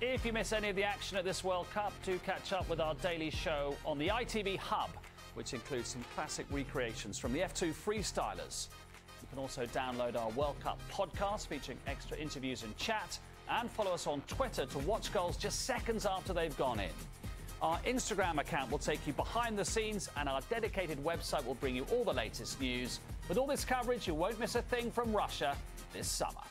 If you miss any of the action at this World Cup, do catch up with our daily show on the ITV Hub, which includes some classic recreations from the F2 freestylers. You can also download our World Cup podcast featuring extra interviews and chat, and follow us on Twitter to watch goals just seconds after they've gone in. Our Instagram account will take you behind the scenes, and our dedicated website will bring you all the latest news. With all this coverage, you won't miss a thing from Russia this summer.